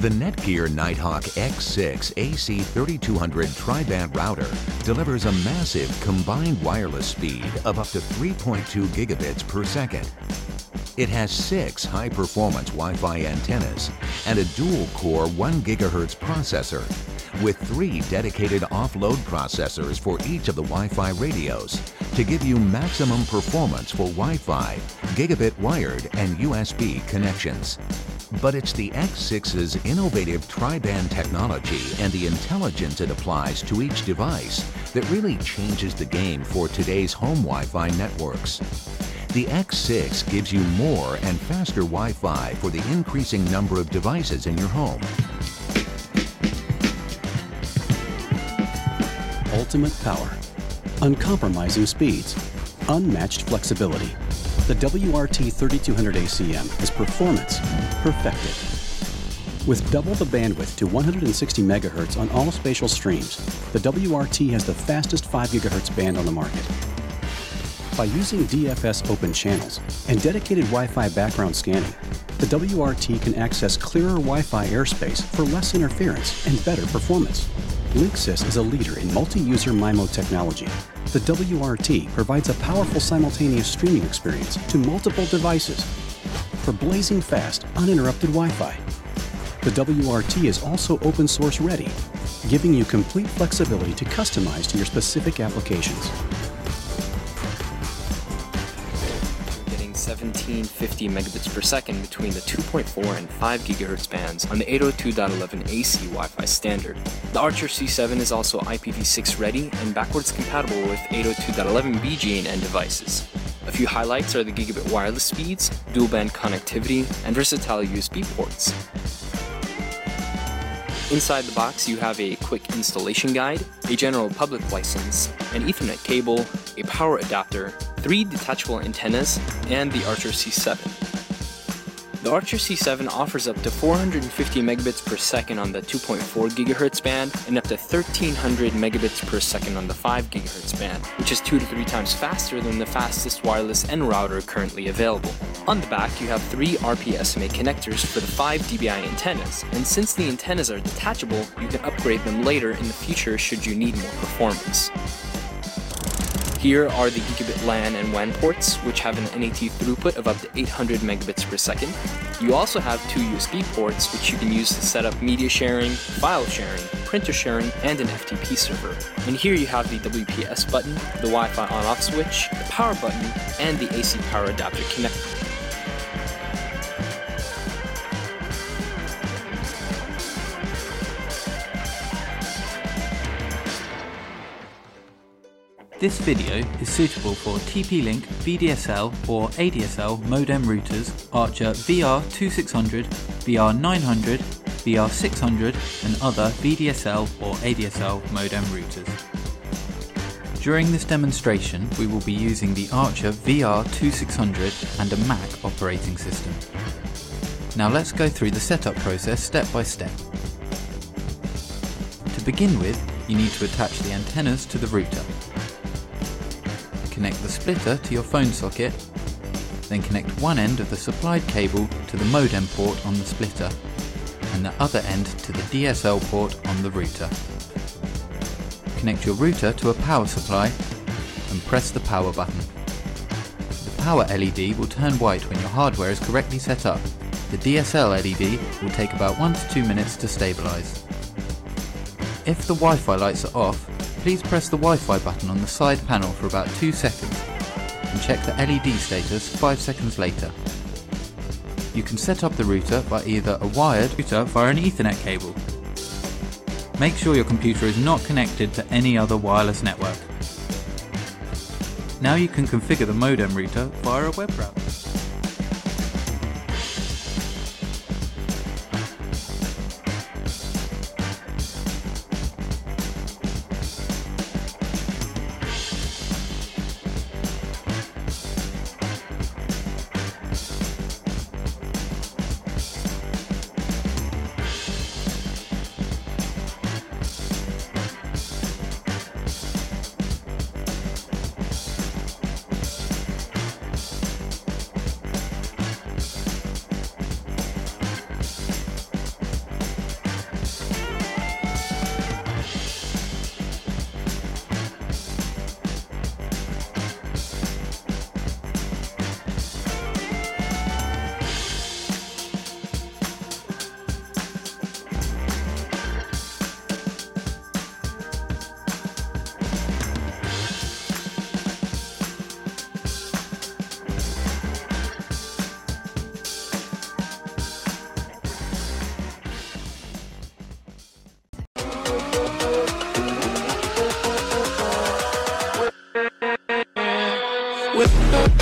The Netgear Nighthawk X6 AC3200 tri-band router delivers a massive combined wireless speed of up to 3.2 gigabits per second. It has six high-performance Wi-Fi antennas and a dual-core 1 gigahertz processor with three dedicated offload processors for each of the Wi-Fi radios to give you maximum performance for Wi-Fi, gigabit wired, and USB connections. But it's the X6's innovative tri-band technology and the intelligence it applies to each device that really changes the game for today's home Wi-Fi networks. The X6 gives you more and faster Wi-Fi for the increasing number of devices in your home. ultimate power, uncompromising speeds, unmatched flexibility. The WRT 3200 ACM is performance perfected. With double the bandwidth to 160 MHz on all spatial streams, the WRT has the fastest 5 GHz band on the market. By using DFS open channels and dedicated Wi-Fi background scanning, the WRT can access clearer Wi-Fi airspace for less interference and better performance. Linksys is a leader in multi-user MIMO technology. The WRT provides a powerful simultaneous streaming experience to multiple devices for blazing fast, uninterrupted Wi-Fi. The WRT is also open source ready, giving you complete flexibility to customize to your specific applications. 1750 megabits per second between the 2.4 and 5 gigahertz bands on the 802.11 AC Wi-Fi standard. The Archer C7 is also IPv6 ready and backwards compatible with 802.11 BG and devices. A few highlights are the gigabit wireless speeds, dual band connectivity, and versatile USB ports. Inside the box, you have a quick installation guide, a general public license, an Ethernet cable, a power adapter, three detachable antennas, and the Archer C7. The Archer C7 offers up to 450 megabits per second on the 2.4 GHz band and up to 1300 megabits per second on the 5 GHz band, which is 2 to 3 times faster than the fastest wireless N router currently available. On the back, you have three RPSMA connectors for the 5 dBi antennas, and since the antennas are detachable, you can upgrade them later in the future should you need more performance. Here are the gigabit LAN and WAN ports, which have an NAT throughput of up to 800 megabits per second. You also have two USB ports, which you can use to set up media sharing, file sharing, printer sharing, and an FTP server. And here you have the WPS button, the Wi-Fi on-off switch, the power button, and the AC power adapter connector. This video is suitable for TP-Link VDSL or ADSL modem routers Archer VR2600, VR900, VR600 and other VDSL or ADSL modem routers. During this demonstration we will be using the Archer VR2600 and a Mac operating system. Now let's go through the setup process step by step. To begin with, you need to attach the antennas to the router connect the splitter to your phone socket, then connect one end of the supplied cable to the modem port on the splitter, and the other end to the DSL port on the router. Connect your router to a power supply and press the power button. The power LED will turn white when your hardware is correctly set up. The DSL LED will take about 1 to 2 minutes to stabilise. If the Wi-Fi lights are off, please press the Wi-Fi button on the side panel for about 2 seconds and check the LED status 5 seconds later. You can set up the router by either a wired router via an Ethernet cable. Make sure your computer is not connected to any other wireless network. Now you can configure the modem router via a web browser. Thank you.